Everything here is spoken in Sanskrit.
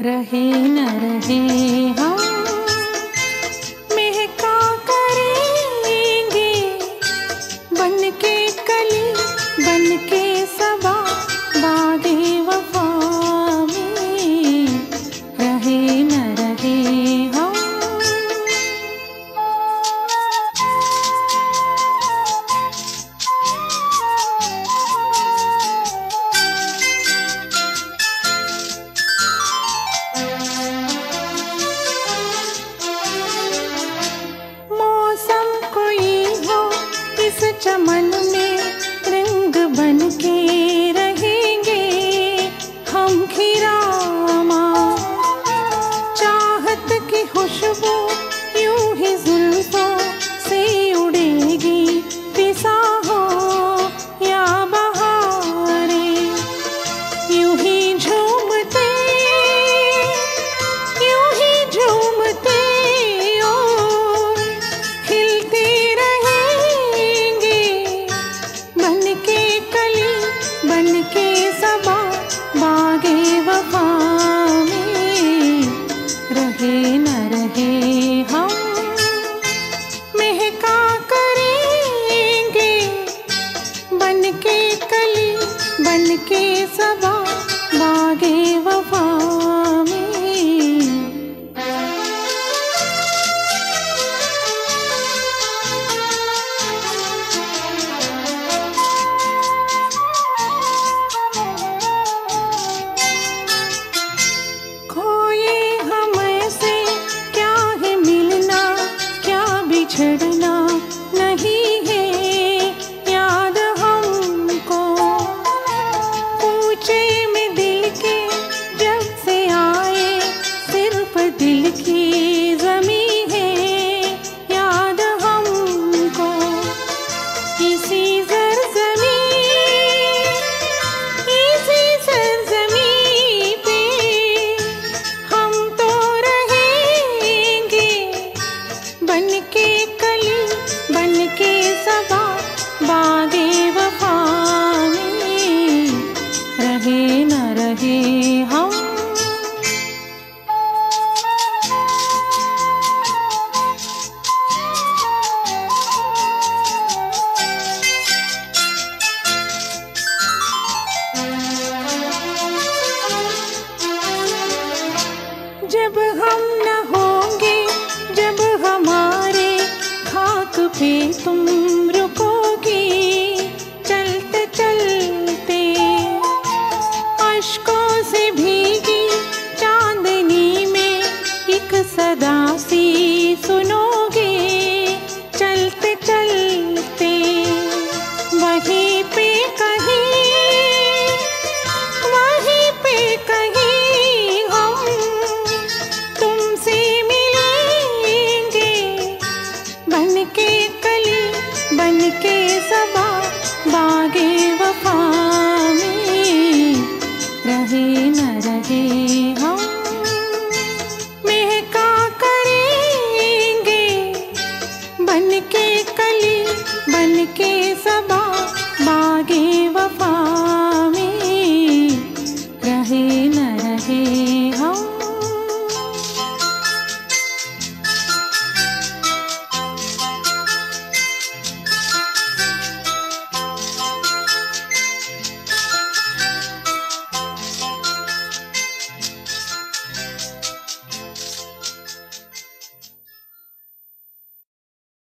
रहे न रहे। हा। Cristo बागे भगे रहे न रहे।